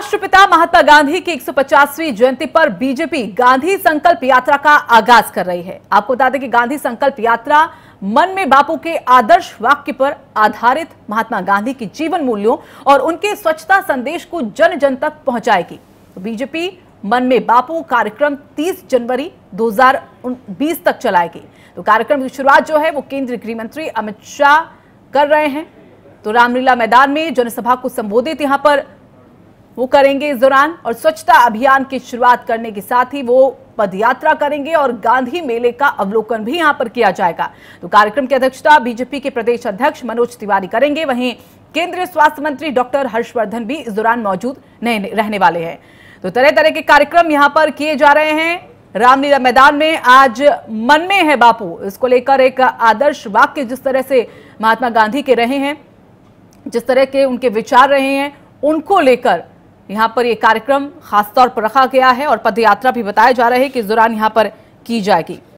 राष्ट्रपिता महात्मा गांधी की 150वीं जयंती पर बीजेपी गांधी संकल्प यात्रा का आगाज़ कर रही है। आपको बता दें कि गांधी संकल्प यात्रा मन में बापू के आदर्श वाक्य पर आधारित महात्मा गांधी के जीवन मूल्यों और उनके स्वच्छता संदेश को जन जन तक पहुंचाएगी। तो बीजेपी मन में बापू कार्यक्रम 30 जनवरी 2020 तक चलाएगी। तो कार्यक्रम की शुरुआत जो है वो केंद्रीय गृह मंत्री अमित शाह कर रहे हैं। तो रामलीला मैदान में जनसभा को संबोधित यहाँ पर वो करेंगे इस दौरान और स्वच्छता अभियान की शुरुआत करने के साथ ही वो पदयात्रा करेंगे और गांधी मेले का अवलोकन भी यहाँ पर किया जाएगा। तो कार्यक्रम की अध्यक्षता बीजेपी के प्रदेश अध्यक्ष मनोज तिवारी करेंगे। वहीं केंद्रीय स्वास्थ्य मंत्री डॉक्टर हर्षवर्धन भी इस दौरान मौजूद रहने वाले हैं। तो तरह तरह के कार्यक्रम यहाँ पर किए जा रहे हैं। रामलीला मैदान में आज मन में है बापू। इसको लेकर एक आदर्श वाक्य जिस तरह से महात्मा गांधी के रहे हैं, जिस तरह के उनके विचार रहे हैं, उनको लेकर यहाँ पर ये कार्यक्रम खासतौर पर रखा गया है और पदयात्रा भी बताया जा रहा है कि इस दौरान यहाँ पर की जाएगी।